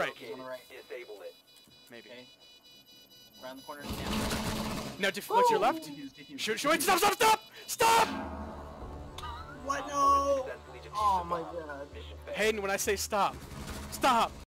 right? On the right. Disable it. Maybe. Okay. Around the corner. Down. Now, def- what's your left? Defuse, defuse, Shoot, defuse. shoot, stop, stop, stop! Stop! What? No! Oh my god. Hayden, when I say stop, stop!